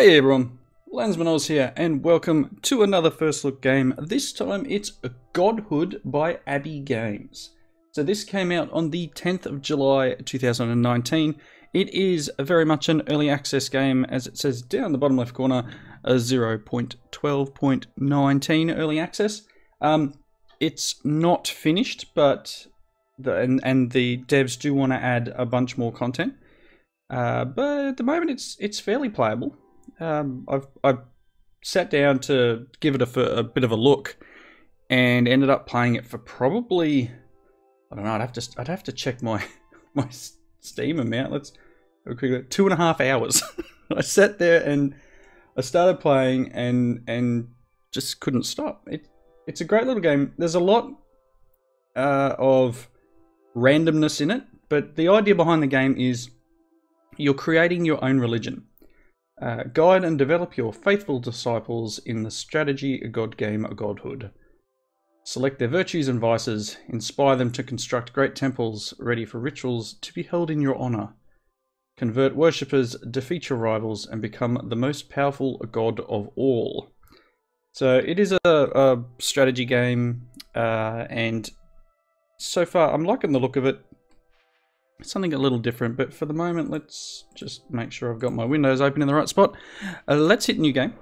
Hey everyone, Lensman Oz here, and welcome to another First Look game. This time it's Godhood by Abbey Games. So this came out on the 10th of July 2019. It is very much an early access game, as it says down the bottom left corner, a 0.12.19 early access. Um, it's not finished, but the, and, and the devs do want to add a bunch more content. Uh, but at the moment, it's it's fairly playable um, I've I sat down to give it a, a bit of a look, and ended up playing it for probably I don't know. I'd have to I'd have to check my my Steam amount. Let's two and a half hours. I sat there and I started playing and and just couldn't stop. It it's a great little game. There's a lot uh, of randomness in it, but the idea behind the game is you're creating your own religion. Uh, guide and develop your faithful disciples in the strategy God game Godhood. Select their virtues and vices, inspire them to construct great temples ready for rituals to be held in your honor. Convert worshippers, defeat your rivals, and become the most powerful god of all. So it is a, a strategy game, uh, and so far I'm liking the look of it something a little different, but for the moment, let's just make sure I've got my windows open in the right spot. Uh, let's hit new game.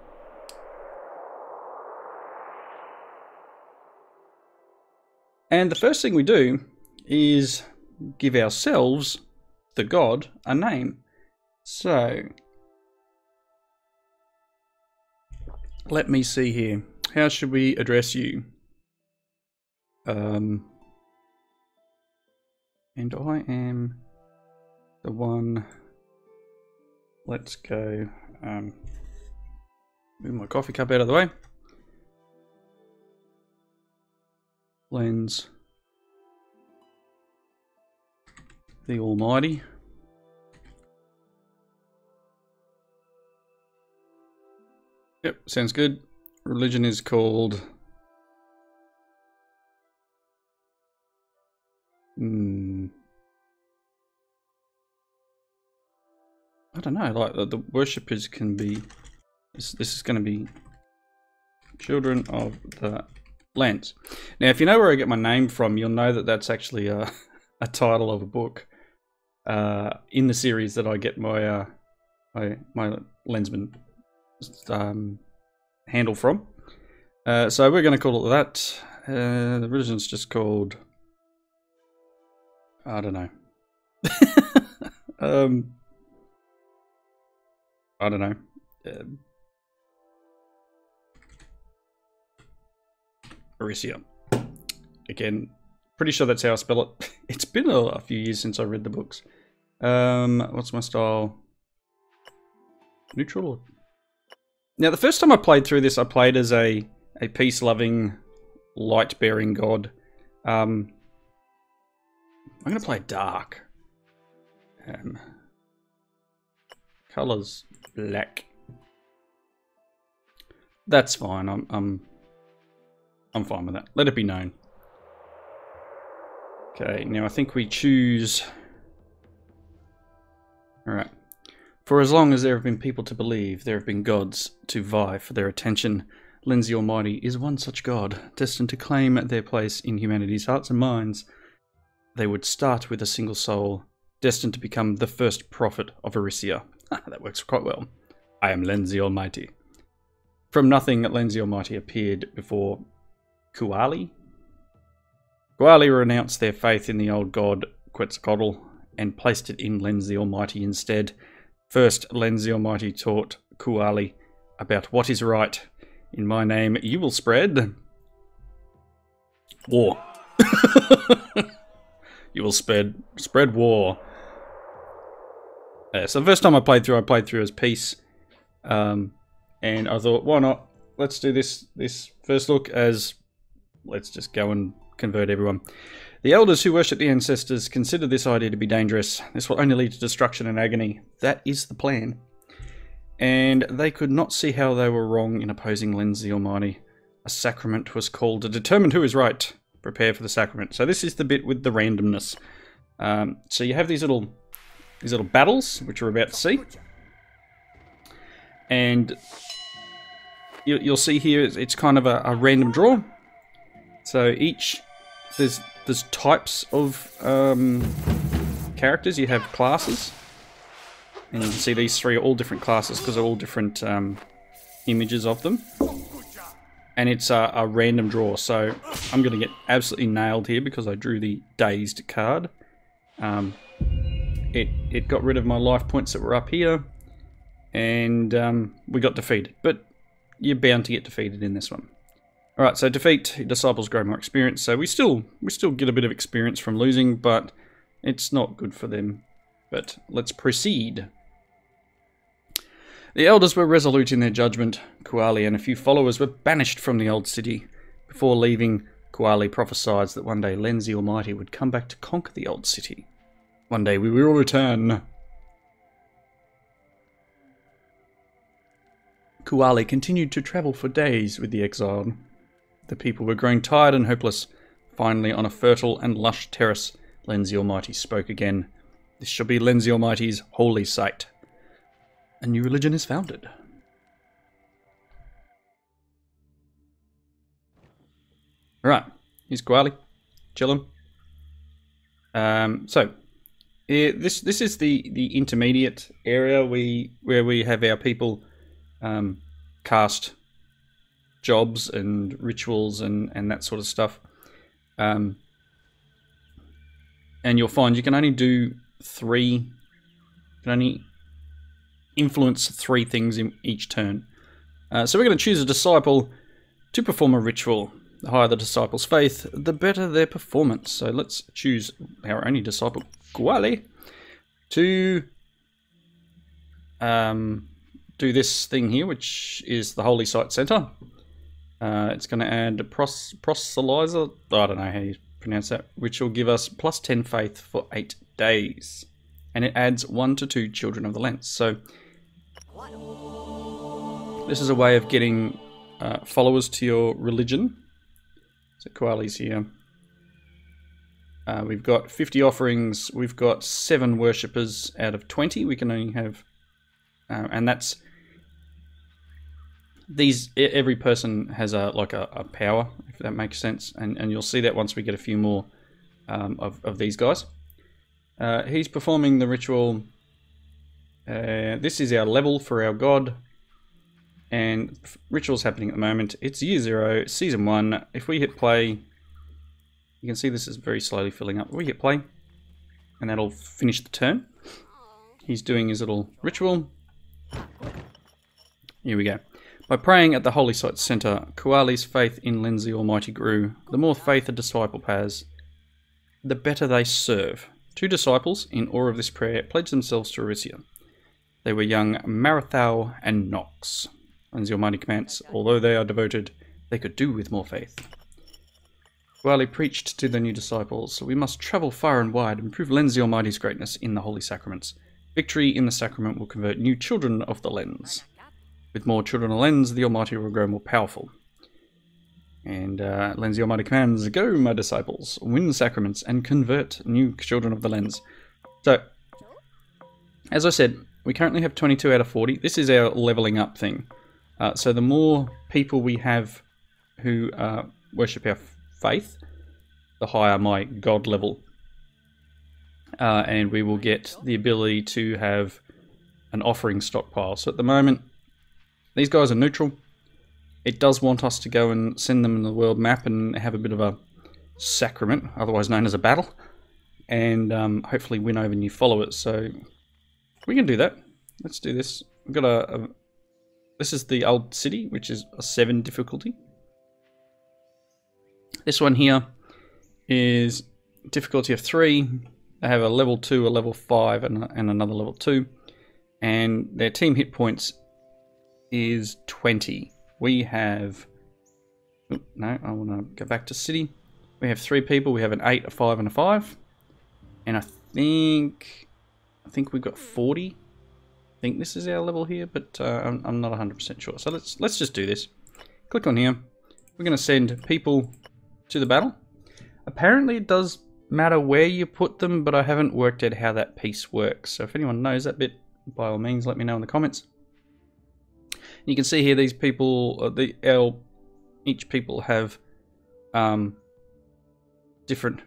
And the first thing we do is give ourselves, the god, a name. So, let me see here. How should we address you? Um, and I am the one. Let's go. Um, move my coffee cup out of the way. Lens. The Almighty. Yep, sounds good. Religion is called Hmm. I don't know. Like the, the worshippers can be. This, this is going to be children of the lens. Now, if you know where I get my name from, you'll know that that's actually a, a title of a book uh, in the series that I get my uh, my, my lensman um, handle from. Uh, so we're going to call it that. Uh, the religion's just called I don't know. um, I don't know. Um, Arisia. Again, pretty sure that's how I spell it. It's been a, a few years since I read the books. Um, what's my style? Neutral. Now, the first time I played through this, I played as a a peace-loving, light-bearing god. Um, I'm going to play dark. Um, colors black. That's fine. I'm I'm I'm fine with that. Let it be known. Okay, now I think we choose. All right. For as long as there have been people to believe, there have been gods to vie for their attention. Lindsay Almighty is one such god, destined to claim their place in humanity's hearts and minds they would start with a single soul, destined to become the first prophet of Arisia. Ah, that works quite well. I am Lenzi Almighty. From nothing, Lenzi Almighty appeared before Kuali. Kuali renounced their faith in the old god Quetzalcoatl and placed it in Lenzi Almighty instead. First, Lenzi Almighty taught Kuali about what is right. In my name, you will spread war. You will spread spread war. Uh, so the first time I played through, I played through as peace, um, and I thought, why not? Let's do this this first look as let's just go and convert everyone. The elders who worship the ancestors consider this idea to be dangerous. This will only lead to destruction and agony. That is the plan. And they could not see how they were wrong in opposing Lens the Almighty. A sacrament was called to determine who is right prepare for the sacrament. So this is the bit with the randomness. Um, so you have these little these little battles, which we're about to see. and you, will see here it's, kind of a, a, random draw. So each there's there's types of um, characters. You have classes, and you can see these three are all different classes because they're all different um, images of them. And it's a, a random draw, so I'm going to get absolutely nailed here because I drew the dazed card. Um, it it got rid of my life points that were up here, and um, we got defeated. But you're bound to get defeated in this one. All right, so defeat disciples grow more experience. So we still we still get a bit of experience from losing, but it's not good for them. But let's proceed. The elders were resolute in their judgment. Kuali and a few followers were banished from the old city. Before leaving, Kuali prophesied that one day Lens the Almighty would come back to conquer the old city. One day we will return. Kuali continued to travel for days with the exiled. The people were growing tired and hopeless. Finally, on a fertile and lush terrace, Lens the Almighty spoke again. This shall be Lens the Almighty's holy site. A new religion is founded. Right, here's Kuali. Chillin'. Um, so, this this is the the intermediate area we where we have our people um, cast jobs and rituals and and that sort of stuff. Um, and you'll find you can only do three. Can only influence three things in each turn. Uh, so we're going to choose a disciple to perform a ritual. The higher the disciple's faith, the better their performance. So let's choose our only disciple, Kuali, to um, do this thing here, which is the Holy Site Center. Uh, it's going to add a pros proselytizer, I don't know how you pronounce that, which will give us plus 10 faith for 8 days. And it adds 1 to 2 children of the lens. So this is a way of getting uh, followers to your religion. So Kuali's here. Uh, we've got 50 offerings. We've got 7 worshippers out of 20. We can only have... Uh, and that's... These every person has a like a, a, power, if that makes sense, and and you'll see that once we get a few more um, of of these guys. Uh, he's performing the ritual. Uh, this is our level for our god and rituals happening at the moment. It's year zero, season one. If we hit play, you can see this is very slowly filling up. We hit play, and that'll finish the turn. He's doing his little ritual. Here we go. By praying at the Holy Site Center, Kuali's faith in the Almighty grew. The more faith a disciple has, the better they serve. Two disciples, in awe of this prayer, pledged themselves to Arisia. They were young Marathau and Nox. Lens the Almighty commands, although they are devoted, they could do with more faith. While he preached to the new disciples, we must travel far and wide and prove Lens the Almighty's greatness in the holy sacraments. Victory in the sacrament will convert new children of the lens. With more children of lens, the Almighty will grow more powerful. And uh, Lens the Almighty commands, Go, my disciples, win the sacraments and convert new children of the lens. So, as I said, we currently have 22 out of 40. This is our leveling up thing. Uh, so the more people we have who uh, worship our faith, the higher my god level. Uh, and we will get the ability to have an offering stockpile. So at the moment, these guys are neutral. It does want us to go and send them in the world map and have a bit of a sacrament, otherwise known as a battle, and um, hopefully win over new followers. So we can do that. Let's do this. We've got a, a this is the old city, which is a 7 difficulty. This one here is difficulty of 3. They have a level 2, a level 5, and, and another level 2. And their team hit points is 20. We have... no, I want to go back to city. We have three people. We have an 8, a 5, and a 5. And I think... I think we've got 40 I think this is our level here, but uh, I'm, I'm not 100% sure. So let's let's just do this. Click on here. We're going to send people to the battle. Apparently it does matter where you put them, but I haven't worked out how that piece works. So if anyone knows that bit, by all means, let me know in the comments. You can see here these people, uh, the each people have um, different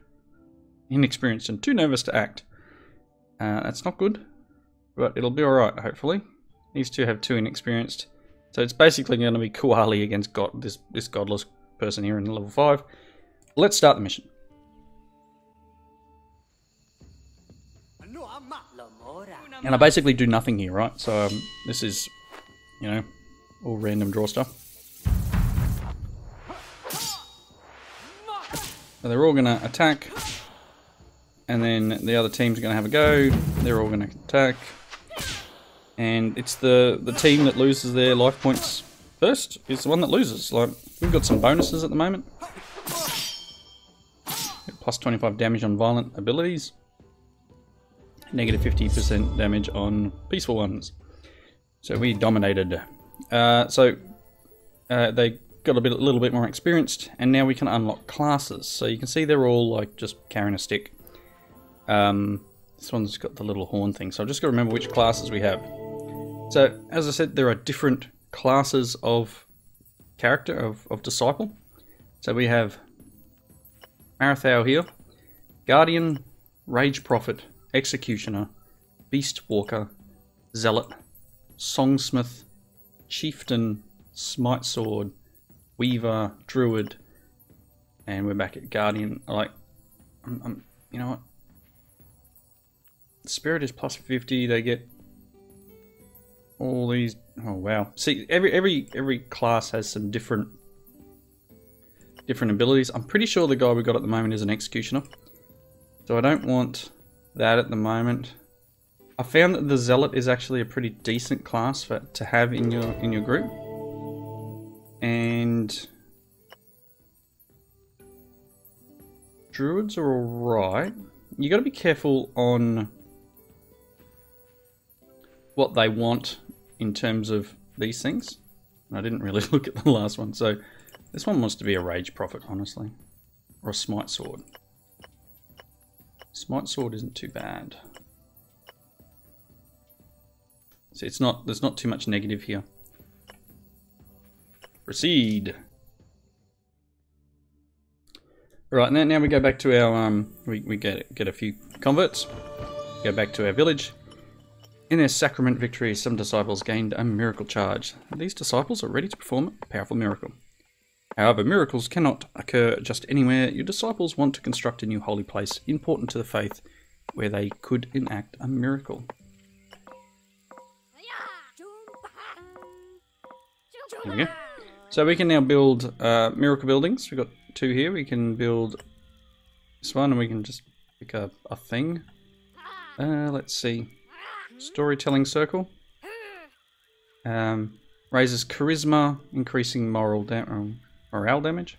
inexperienced and too nervous to act. Uh, that's not good, but it'll be alright, hopefully. These two have two inexperienced. So it's basically going to be Kuali against God, this, this godless person here in level 5. Let's start the mission. And I basically do nothing here, right? So um, this is, you know, all random draw stuff. So they're all going to attack. And then the other team's going to have a go. They're all going to attack. And it's the, the team that loses their life points first is the one that loses. Like, we've got some bonuses at the moment. Plus 25 damage on violent abilities negative 50% damage on peaceful ones. So we dominated. Uh, so uh, they got a bit, a little bit more experienced, and now we can unlock classes. So you can see they're all like just carrying a stick. Um, this one's got the little horn thing, so I've just got to remember which classes we have. So as I said, there are different classes of character of, of disciple. So we have Marathau here, Guardian, Rage Prophet, Executioner, Beast Walker, Zealot, Songsmith, Chieftain, Smite Sword, Weaver, Druid, and we're back at Guardian. Like, I'm, I'm, you know what? Spirit is plus 50, they get all these oh wow see every every every class has some different different abilities i'm pretty sure the guy we got at the moment is an executioner so i don't want that at the moment. I found that the Zealot is actually a pretty decent class for to have in your in your group. And Druids are alright. You gotta be careful on what they want in terms of these things. I didn't really look at the last one, so this one wants to be a Rage Prophet, honestly. Or a Smite Sword. Smite sword isn't too bad. So it's not, there's not too much negative here. Proceed. Right, now, now we go back to our, um, we, we get, get a few converts. Go back to our village. In their sacrament victory, some disciples gained a miracle charge. These disciples are ready to perform a powerful miracle. However, miracles cannot occur just anywhere. Your disciples want to construct a new holy place important to the faith where they could enact a miracle. There we go. So we can now build uh, miracle buildings. We've got two here. We can build this one and we can just pick a, a thing. Uh, let's see. Storytelling circle. Um, raises charisma, increasing moral damage morale damage.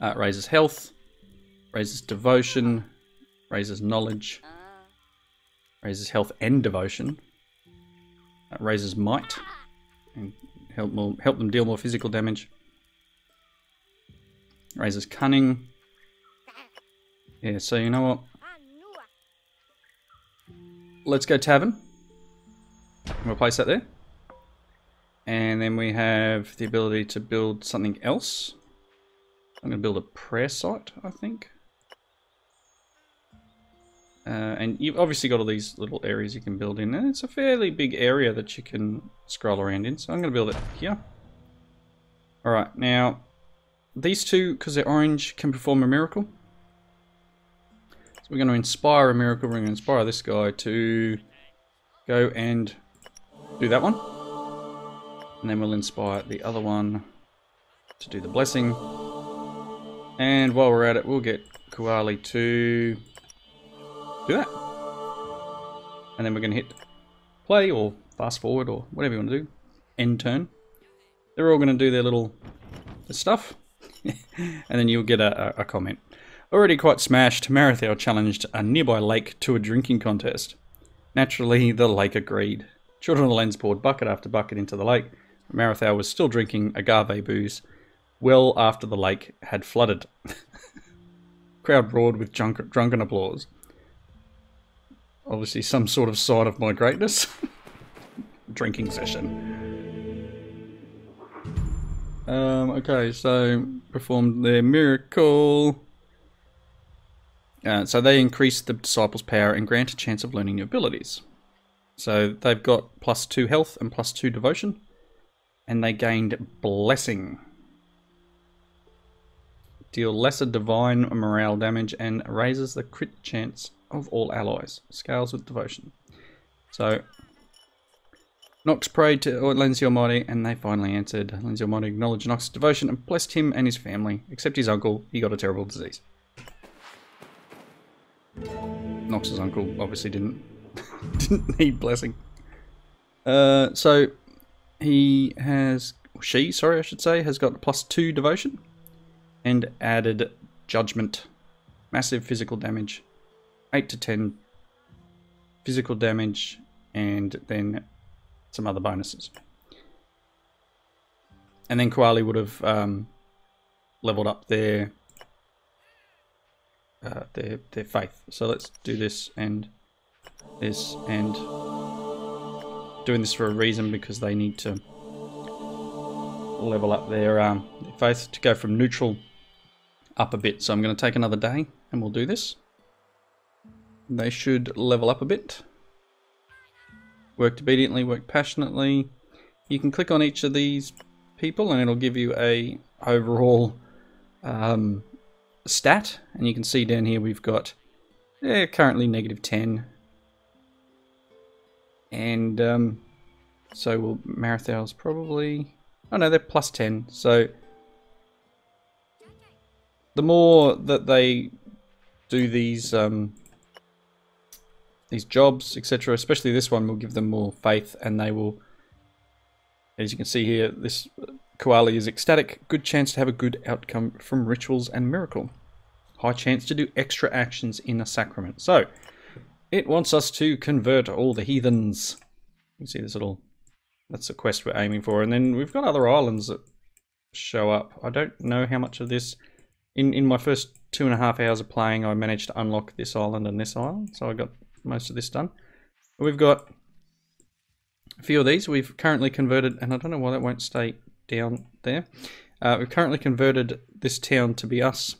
Uh, raises health, raises devotion, raises knowledge, raises health and devotion, uh, raises might, and help more, help them deal more physical damage. Raises cunning. Yeah, so you know what? Let's go tavern. We'll place that there. And then we have the ability to build something else. I'm going to build a prayer site, I think. Uh, and you've obviously got all these little areas you can build in. And it's a fairly big area that you can scroll around in. So I'm going to build it here. Alright, now these two, because they're orange, can perform a miracle. We're going to inspire a miracle. We're going to inspire this guy to go and do that one. And then we'll inspire the other one to do the blessing. And while we're at it, we'll get Kuali to do that. And then we're going to hit play or fast forward or whatever you want to do. End turn. They're all going to do their little stuff. and then you'll get a, a, comment. Already quite smashed, Marathau challenged a nearby lake to a drinking contest. Naturally, the lake agreed. Children of the Lens poured bucket after bucket into the lake, Marathau was still drinking agave booze well after the lake had flooded. Crowd roared with drunk, drunken applause. Obviously, some sort of sign of my greatness. Drinking session. Um, okay, so performed their miracle. Uh, so they increase the disciples' power and grant a chance of learning new abilities. So they've got plus two health and plus two devotion, and they gained blessing. Deal lesser divine morale damage and raises the crit chance of all allies. Scales with devotion. So Nox prayed to Lenzi Almighty, and they finally answered. Lenzi Almighty acknowledged Nox's devotion and blessed him and his family, except his uncle. He got a terrible disease. Nox's uncle obviously didn't didn't need blessing. Uh, so he has, she, sorry, I should say, has got plus two devotion and added judgment, massive physical damage, eight to ten physical damage, and then some other bonuses. And then Kuali would have um, leveled up their uh, their their faith. So let's do this and this and doing this for a reason because they need to level up their, um, their faith to go from neutral up a bit. So I'm going to take another day and we'll do this. They should level up a bit. Worked obediently, worked passionately. You can click on each of these people and it'll give you a overall um, stat. And you can see down here we've got yeah, currently negative 10. And um, so will Marathals probably... Oh no, they're plus 10. So the more that they do these um, these jobs, etc., especially this one will give them more faith and they will, as you can see here, this Kuali is ecstatic. Good chance to have a good outcome from rituals and miracle. High chance to do extra actions in a sacrament. So, it wants us to convert all the heathens. You see this little, that's the quest we're aiming for. And then we've got other islands that show up. I don't know how much of this, in, in my first two and a half hours of playing, I managed to unlock this island and this island. So I got most of this done. We've got a few of these. We've currently converted, and I don't know why that won't stay down there. Uh, we've currently converted this town to be us.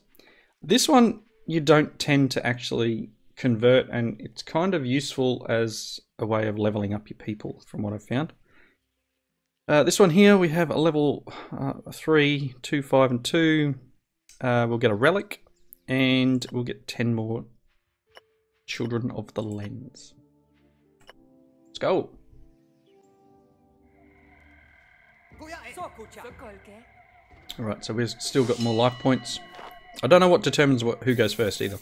This one you don't tend to actually convert, and it's kind of useful as a way of leveling up your people, from what I've found. Uh, this one here, we have a level uh, 3, 2, 5, and 2. Uh, we'll get a relic, and we'll get 10 more Children of the Lens. Let's go. Alright, so we've still got more life points. I don't know what determines what who goes first either.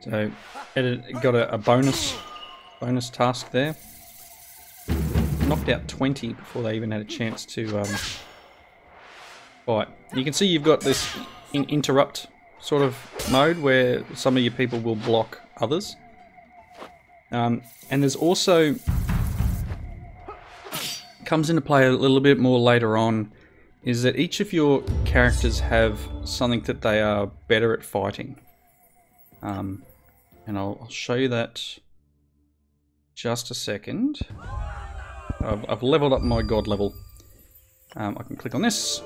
So, it got a, a bonus bonus task there knocked out 20 before they even had a chance to um, fight. You can see you've got this in interrupt sort of mode where some of your people will block others. Um, and there's also comes into play a little bit more later on is that each of your characters have something that they are better at fighting. Um, and I'll, I'll show you that just a second. I've, I've leveled up my god level. Um, I can click on this.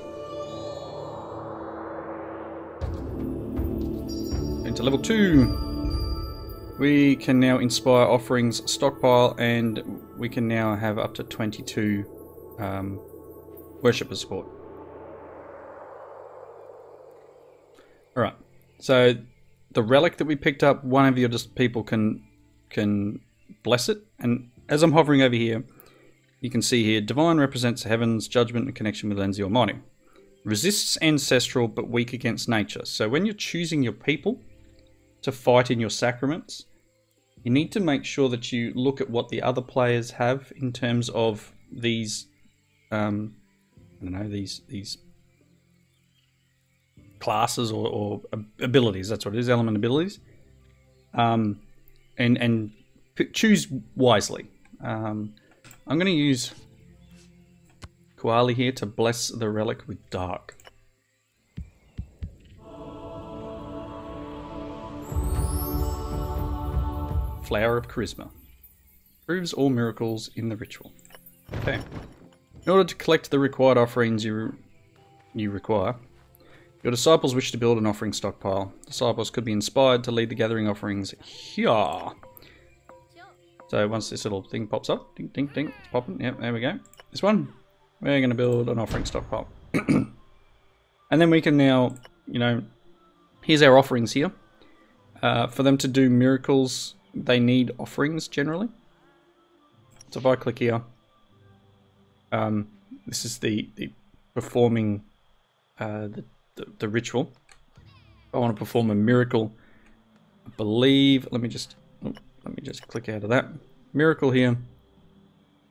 Into level 2. We can now inspire offerings stockpile and we can now have up to 22 um, worshipper support. Alright, so the relic that we picked up, one of your just people can can bless it. And as I'm hovering over here, you can see here, Divine represents heaven's judgment and connection with Lenzi Almighty. Resists ancestral but weak against nature. So when you're choosing your people to fight in your sacraments, you need to make sure that you look at what the other players have in terms of these, um, I don't know, these these classes or, or abilities. That's what it is, element abilities. Um, and and choose wisely. Um, I'm going to use Kuali here to bless the relic with dark. Flower of Charisma. Proves all miracles in the ritual. Okay. In order to collect the required offerings you, you require, your disciples wish to build an offering stockpile. Disciples could be inspired to lead the gathering offerings here. So once this little thing pops up, ding, ding, ding, it's popping. Yep, there we go. This one, we're going to build an offering stockpile. and then we can now, you know, here's our offerings here. Uh, for them to do miracles, they need offerings generally. So if I click here, um, this is the, the performing uh, the, the, the ritual. I want to perform a miracle. I believe, let me just, oh, let me just click out of that. Miracle here.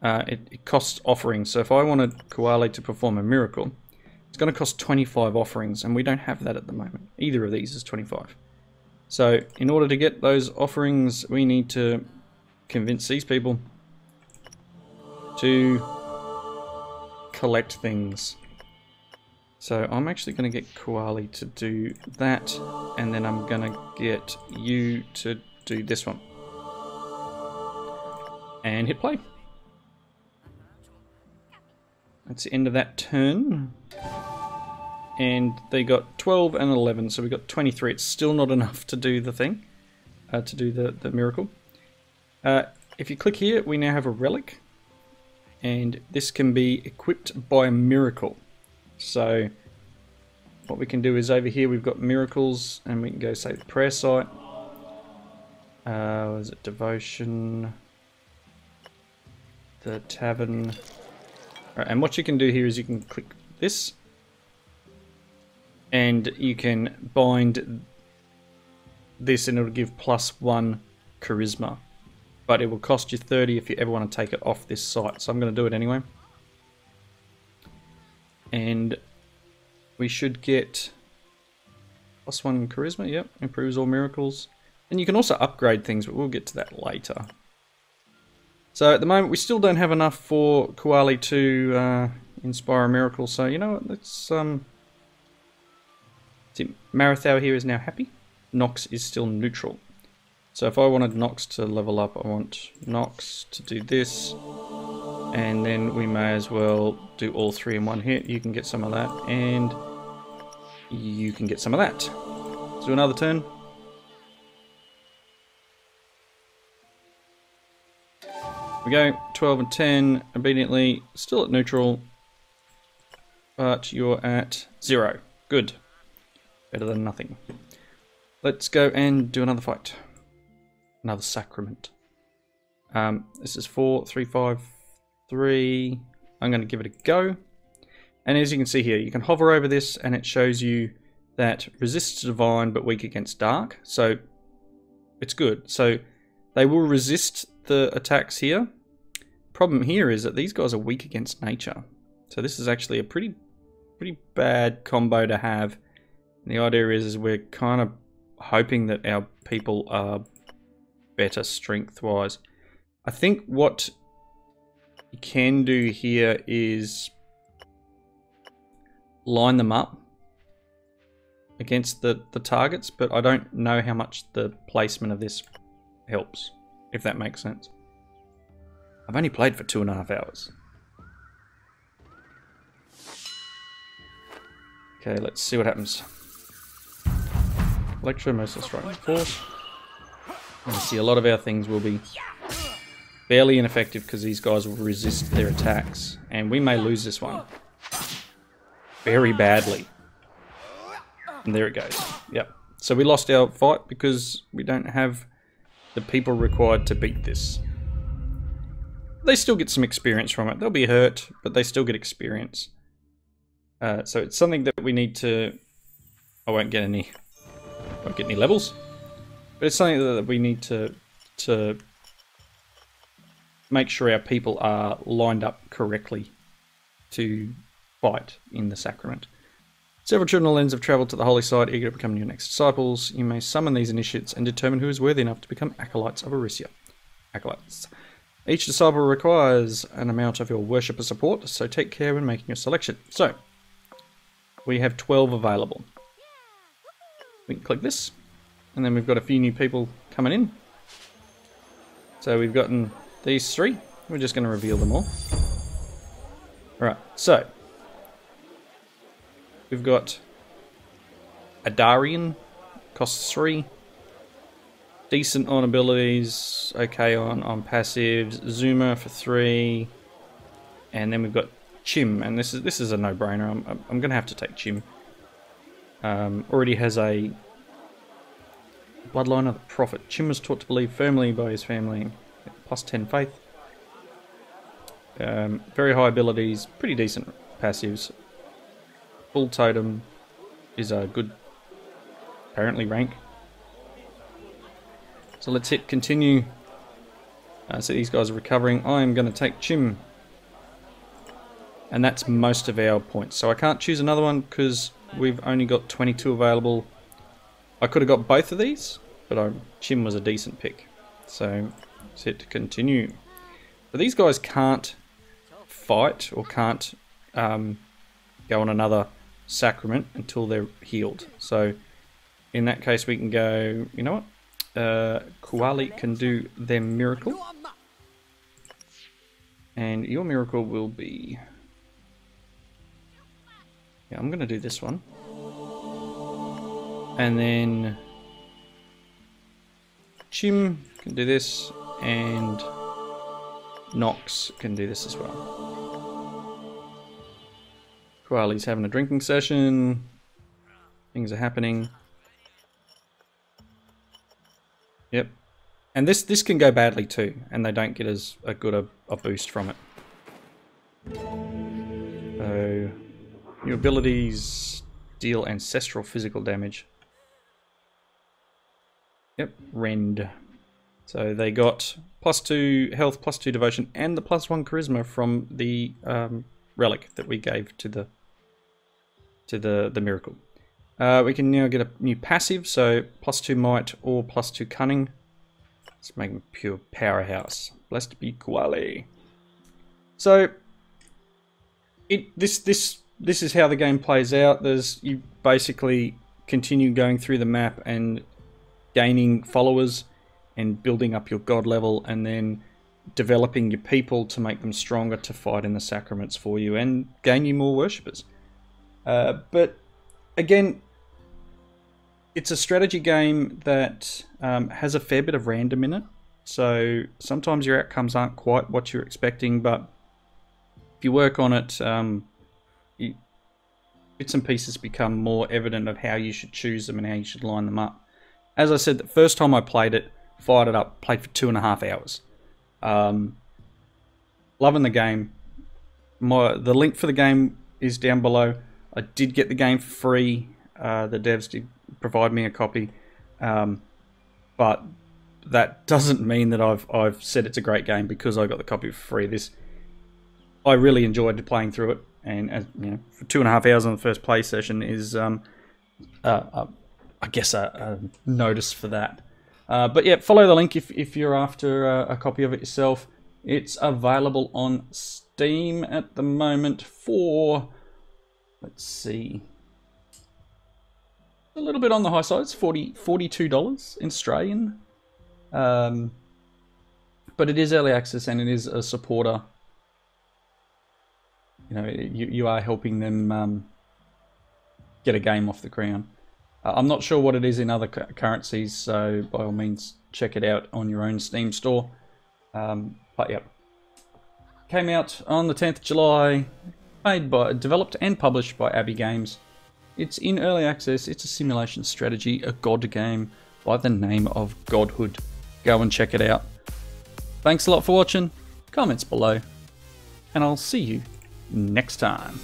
Uh, it, it, costs offerings. So if I wanted Kuali to perform a miracle, it's going to cost 25 offerings, and we don't have that at the moment. Either of these is 25. So in order to get those offerings, we need to convince these people to collect things. So I'm actually going to get Kuali to do that, and then I'm going to get you to do this one. And hit play. That's the end of that turn. And they got 12 and 11, so we got 23. It's still not enough to do the thing, uh, to do the, the miracle. Uh, if you click here, we now have a relic and this can be equipped by a miracle. So what we can do is over here we've got miracles and we can go say the prayer site. Uh, is it devotion? The tavern. Right, and what you can do here is you can click this and you can bind this and it'll give plus one charisma but it will cost you 30 if you ever want to take it off this site. So I'm going to do it anyway. And we should get plus one charisma. Yep, improves all miracles. And you can also upgrade things, but we'll get to that later. So at the moment, we still don't have enough for Kuali to uh, inspire a miracle. So you know what? Let's um. See, Marathau here is now happy. Nox is still neutral. So if I wanted Nox to level up, I want Nox to do this. And then we may as well do all three in one hit. You can get some of that, and you can get some of that. Let's do another turn. We go 12 and 10 obediently, still at neutral, but you're at zero. Good. Better than nothing. Let's go and do another fight another sacrament. Um, this is four, three, five, three. I'm going to give it a go. And as you can see here, you can hover over this and it shows you that resists divine but weak against dark. So it's good. So they will resist the attacks here. Problem here is that these guys are weak against nature. So this is actually a pretty pretty bad combo to have. The idea is, is we're kind of hoping that our people are better strength-wise. I think what you can do here is line them up against the, the targets, but I don't know how much the placement of this helps, if that makes sense. I've only played for two and a half hours. Okay, let's see what happens. Electro, Merciless Striking Force. You see a lot of our things will be fairly ineffective because these guys will resist their attacks. And we may lose this one. Very badly. And there it goes. Yep. So we lost our fight because we don't have the people required to beat this. They still get some experience from it. They'll be hurt, but they still get experience. Uh, so it's something that we need to... I won't get any... won't get any levels. But it's something that we need to to make sure our people are lined up correctly to fight in the sacrament. Several children of Lens have travelled to the holy site, eager to become your next disciples. You may summon these initiates and determine who is worthy enough to become acolytes of Arisia. Acolytes. Each disciple requires an amount of your worshipper support, so take care when making your selection. So, we have 12 available. We can click this, and then we've got a few new people coming in. So we've gotten these three. We're just going to reveal them all. Alright, so. We've got a Adarian, costs three. Decent on abilities, okay on, on passives. Zuma for three. And then we've got Chim, and this is this is a no-brainer. I'm, I'm going to have to take Chim. Um, already has a bloodline of the prophet. Chim was taught to believe firmly by his family. Plus 10 faith. Um, very high abilities, pretty decent passives. Full totem is a good, apparently, rank. So let's hit continue. Uh, so these guys are recovering. I'm going to take Chim. And that's most of our points. So I can't choose another one because we've only got 22 available. I could have got both of these, but I, Chim was a decent pick. So let's continue. But these guys can't fight or can't um, go on another sacrament until they're healed. So in that case, we can go, you know what? Uh, Kuali can do their miracle. And your miracle will be... Yeah, I'm going to do this one. And then... Chim can do this, and Nox can do this as well. Kuali's having a drinking session. Things are happening. Yep. And this this can go badly too, and they don't get as a good a, a boost from it. So, new abilities deal ancestral physical damage. Yep, rend. So they got plus two health, plus two devotion, and the plus one charisma from the um, relic that we gave to the to the, the miracle. Uh, we can now get a new passive, so plus 2 might or plus 2 cunning. Let's make him pure powerhouse. Blessed be Kuali. So, it this this this is how the game plays out. There's you basically continue going through the map and gaining followers and building up your god level and then developing your people to make them stronger to fight in the sacraments for you and gain you more worshippers. Uh, but again, it's a strategy game that um, has a fair bit of random in it. So sometimes your outcomes aren't quite what you're expecting, but if you work on it, um, you, bits and pieces become more evident of how you should choose them and how you should line them up. As I said, the first time I played it, fired it up, played for two and a half hours. Um, loving the game. My the link for the game is down below. I did get the game for free. Uh, the devs did provide me a copy, um, but that doesn't mean that I've I've said it's a great game because I got the copy for free. This I really enjoyed playing through it, and as, you know, two and a half hours on the first play session is, um, uh, uh, I guess, a, a, notice for that. Uh, but yeah, follow the link if if you're after a, a copy of it yourself. It's available on Steam at the moment for Let's see. A little bit on the high side. It's 40 $42 in Australian. Um, but it is early access and it is a supporter. You know, you, you are helping them um, get a game off the ground. Uh, I'm not sure what it is in other currencies, so by all means, check it out on your own Steam store. Um, but yep. Came out on the 10th of July made by, developed and published by Abbey Games. It's in early access, it's a simulation strategy, a god game by the name of Godhood. Go and check it out. Thanks a lot for watching, comments below, and I'll see you next time.